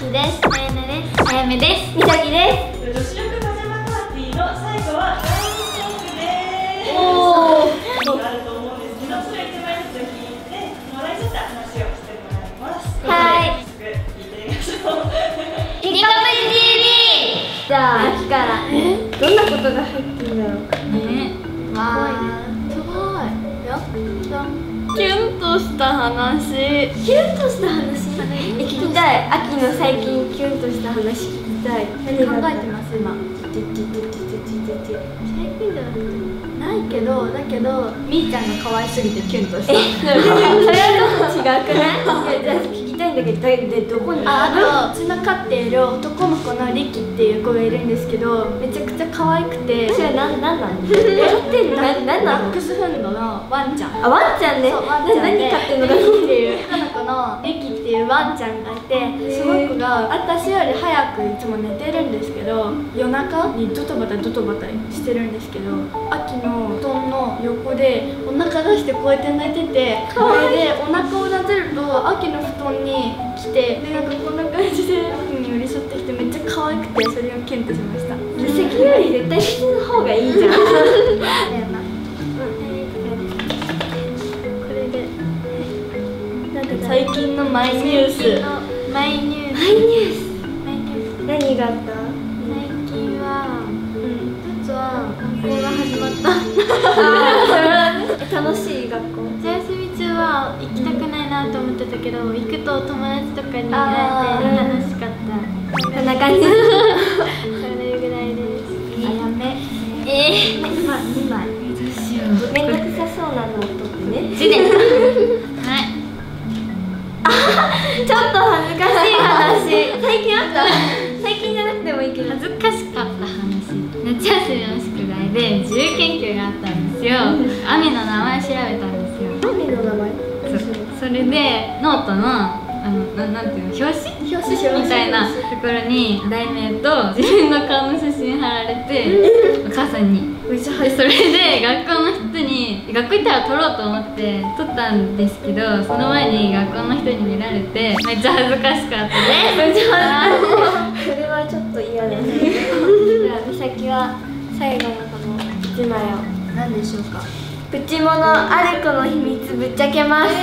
きです。あやなです。あやめです。みさきです。女子力パジャマパーティーの最後はライントークです。お意味があると思うんですけどそれを一枚ずつ聞いてもらいつつ話をしてもらいますはいいてみましょう。ピカプリ TV じゃあ秋からどんなことが入ってるんだろう。ね。まあすごい。よキュンとした話。キュンとした話？え聞きたい秋の最近キュンとした話聞きたい。何が考えてます今最近じゃなくてないけどだけどみーちゃんが可愛すぎてキュンとしたそれはちょっと違くないたいんだけどでどこにああとうちの飼っている男の子のリキっていう子がいるんですけどめちゃくちゃ可愛くてそれは何なんなん？飼ってんの何なのマックスフンドのワンちゃん。あワンちゃんね。そうワンちゃんで。何飼ってんの？ワンちゃんがいてその子が私より早くいつも寝てるんですけど夜中にドタバタドタバタしてるんですけど秋の布団の横でお腹出してこうやって寝ててそれでお腹をなでると秋の布団に来てでなんかこんな感じで秋に寄り添ってきてめっちゃ可愛くてそれをキュンとしました。無責より絶対質の方がいいじゃん マイニュース。マイニュース。マイニュース。何があった最近はうん一つは学校が始まった。え楽しい学校。夏休み中は行きたくないなと思ってたけど行くと友達とかに会えて楽しかった。こんな感じ。それぐらいです。あやめ。えー、まあ2枚めんどくさそうなのを撮ってね夏休みの宿題で自由研究があったんですよ。アミの名前調べたんですよ。何の名前？そそれでノートのあのななんていうの表紙？表紙みたいなところに題名と自分の顔の写真貼られて、お母さんに。それで学校の人に学校行ったら撮ろうと思って撮ったんですけどその前に学校の人に見られてめっちゃ恥ずかしかったです。めっちゃ恥最後のこの一枚を。何でしょうか？プチモノある子の秘密ぶっちゃけます、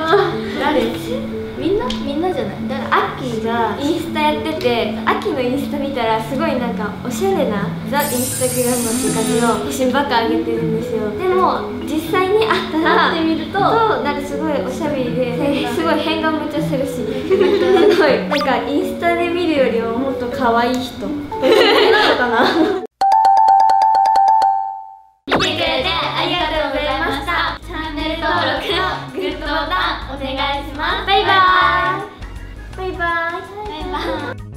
誰？みんな？みんなじゃない？誰アッキーがインスタやっててアキのインスタ見たらすごいなんかおしゃれなザ・インスタグラムって感じの写真ばっか上げてるんですよ。でも実際に会ったら会ってみるとなんかすごいおしゃべりですごい変顔めっちゃするし。すごい。なんかインスタで見るよりももっと可愛い人。なのかな？お願いします。バイバイ。バイバイ。バイバイ。